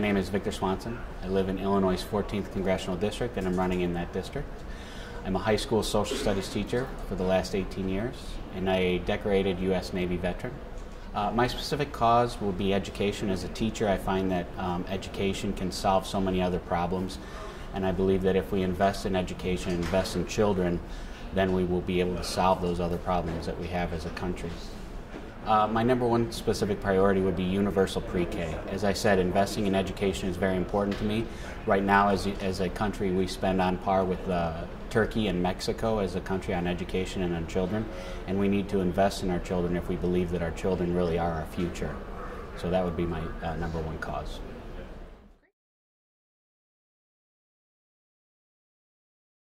My name is Victor Swanson. I live in Illinois' 14th Congressional District and I'm running in that district. I'm a high school social studies teacher for the last 18 years and a decorated U.S. Navy veteran. Uh, my specific cause will be education. As a teacher, I find that um, education can solve so many other problems, and I believe that if we invest in education, invest in children, then we will be able to solve those other problems that we have as a country. Uh, my number one specific priority would be universal pre-K. As I said, investing in education is very important to me. Right now, as, as a country, we spend on par with uh, Turkey and Mexico as a country on education and on children, and we need to invest in our children if we believe that our children really are our future. So that would be my uh, number one cause.